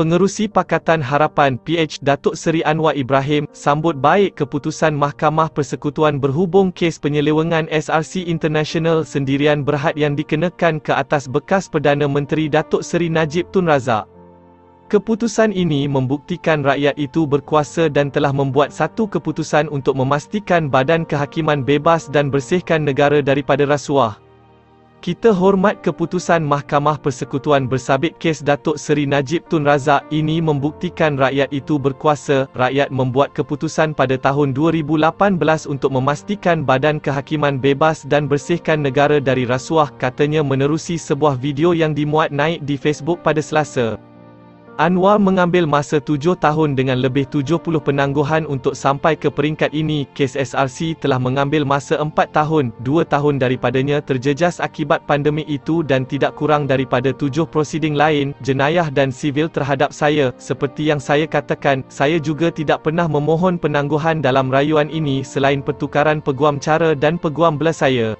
Pengerusi Pakatan Harapan PH Datuk Seri Anwar Ibrahim sambut baik keputusan Mahkamah Persekutuan berhubung kes penyelewengan SRC International Sendirian Berhad yang dikenakan ke atas bekas Perdana Menteri Datuk Seri Najib Tun Razak. Keputusan ini membuktikan rakyat itu berkuasa dan telah membuat satu keputusan untuk memastikan badan kehakiman bebas dan bersihkan negara daripada rasuah. Kita hormat keputusan Mahkamah Persekutuan bersabit kes Datuk Seri Najib Tun Razak ini membuktikan rakyat itu berkuasa. Rakyat membuat keputusan pada tahun 2018 untuk memastikan badan kehakiman bebas dan bersihkan negara dari rasuah, katanya menerusi sebuah video yang dimuat naik di Facebook pada Selasa. Anwar mengambil masa tujuh tahun dengan lebih tujuh puluh penangguhan untuk sampai ke peringkat ini. Kes SRC telah mengambil masa empat tahun, dua tahun daripadanya terjejas akibat pandemik itu dan tidak kurang daripada tujuh prosiding lain, jenayah dan sivil terhadap saya. Seperti yang saya katakan, saya juga tidak pernah memohon penangguhan dalam rayuan ini selain pertukaran peguam cara dan peguam belas saya.